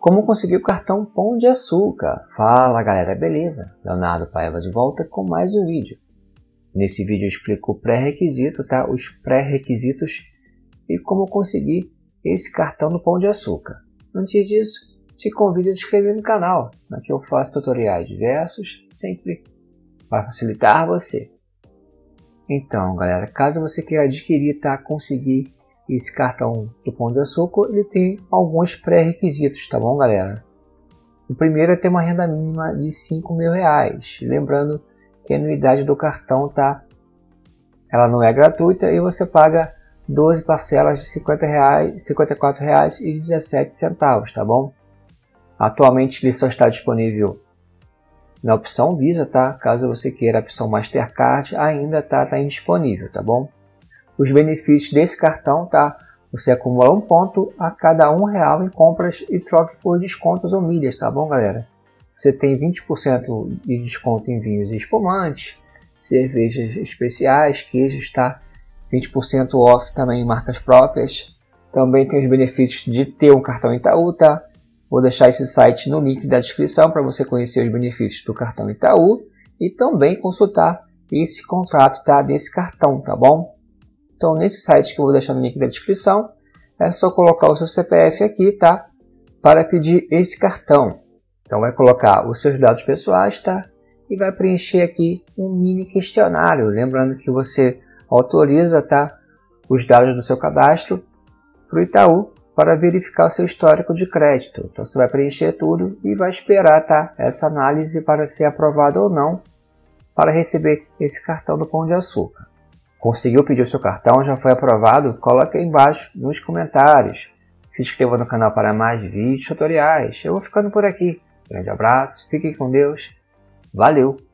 Como conseguir o cartão Pão de Açúcar? Fala galera, beleza? Leonardo Paiva de volta com mais um vídeo. Nesse vídeo eu explico o pré-requisito, tá? Os pré-requisitos e como conseguir esse cartão do Pão de Açúcar. Antes disso, te convido a se inscrever no canal. Aqui eu faço tutoriais diversos, sempre para facilitar você. Então, galera, caso você queira adquirir, tá? Conseguir esse cartão do Pão de Açúcar, ele tem alguns pré-requisitos, tá bom, galera? O primeiro é ter uma renda mínima de 5 mil reais. Lembrando que a anuidade do cartão tá, ela não é gratuita e você paga 12 parcelas de 50 reais, 54 reais e 17 centavos, tá bom? Atualmente ele só está disponível na opção Visa, tá? Caso você queira a opção Mastercard, ainda tá, tá indisponível, tá bom? Os benefícios desse cartão, tá? Você acumula um ponto a cada um real em compras e troca por descontos ou milhas, tá bom, galera? Você tem 20% de desconto em vinhos e espumantes, cervejas especiais, queijos, tá? 20% off também em marcas próprias. Também tem os benefícios de ter um cartão Itaú, tá? Vou deixar esse site no link da descrição para você conhecer os benefícios do cartão Itaú e também consultar esse contrato tá, desse cartão, tá bom? Então, nesse site que eu vou deixar no link da descrição, é só colocar o seu CPF aqui, tá? Para pedir esse cartão. Então, vai colocar os seus dados pessoais, tá? E vai preencher aqui um mini questionário. Lembrando que você autoriza, tá? Os dados do seu cadastro para o Itaú para verificar o seu histórico de crédito. Então você vai preencher tudo e vai esperar tá, essa análise para ser aprovado ou não para receber esse cartão do Pão de Açúcar. Conseguiu pedir o seu cartão? Já foi aprovado? Coloque aí embaixo nos comentários. Se inscreva no canal para mais vídeos tutoriais. Eu vou ficando por aqui. Grande abraço, fiquem com Deus. Valeu!